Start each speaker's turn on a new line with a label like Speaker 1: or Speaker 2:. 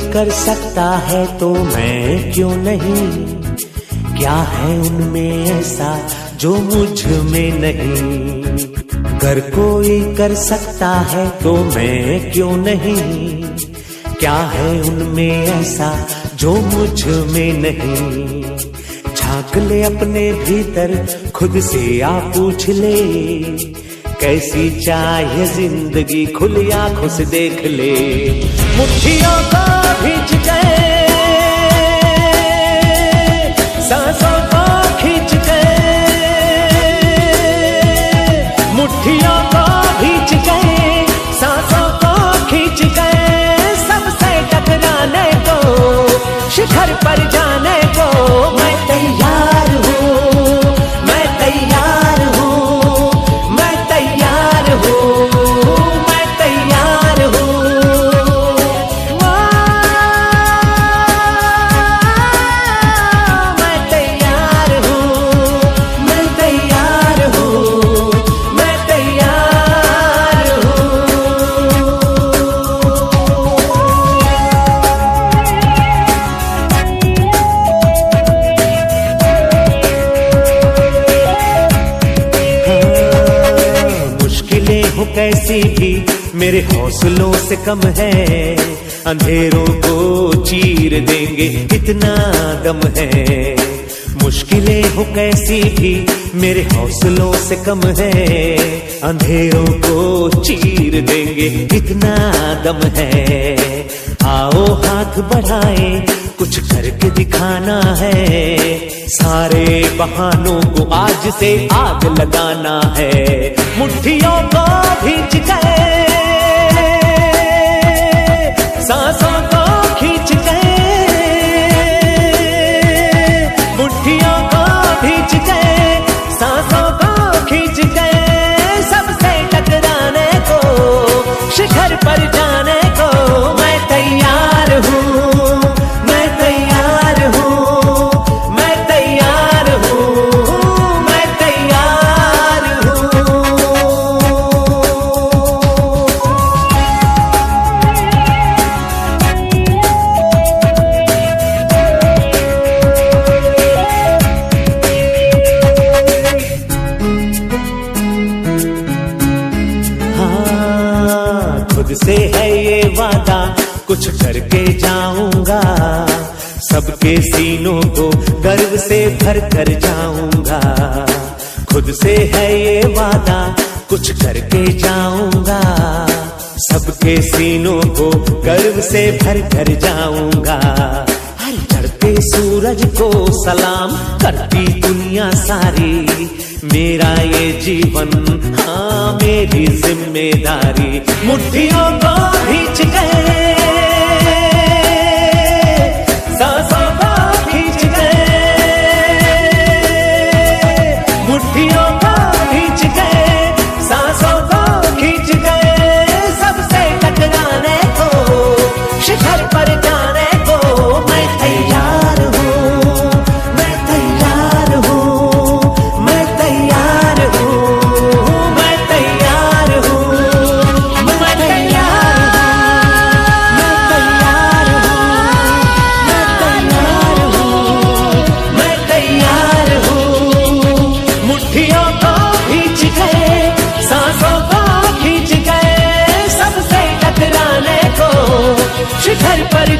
Speaker 1: कर सकता है तो मैं क्यों नहीं? क्या है उनमें ऐसा जो मुझमें नहीं? अगर कोई कर सकता है तो मैं क्यों नहीं? क्या है उनमें ऐसा जो मुझमें नहीं? झाँक ले अपने भीतर, खुद से आ पूछ ले। कैसी चाहे ज़िंदगी, खुली आँखों से देख ले। मुठियों का भींच गए सांसों कैसी भी मेरे हौसलों से कम है। अंधेरों को चीर देंगे, कितना दम है। मुश्किलें हो कैसी भी मेरे हौसलों से कम है। अंधेरों को चीर देंगे, कितना दम है। आओ हाथ बढ़ाए, कुछ करके दिखाना है। सारे बहानों को आज से आग लगाना है। मुट्ठियों को भींच गए हाँ खुद से है ये वादा, कुछ करके जाऊँगा। सबके सीनों को गर्व से भर कर जाऊँगा। खुद से है ये वादा, कुछ करके जाऊँगा। सबके सीनों को गर्व से भर कर जाऊँगा। चढ़ते सूरज को सलाम, करती दुनिया सारी। मेरा ये जीवन हाँ मेरी ज़िम्मेदारी। मुठियों को भी गए। शिखर पर